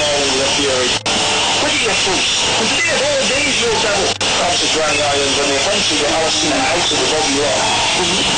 Island in a fury. Look at your face. And today of all days, you devil. That's the Granny Island when they eventually got Alison out of the.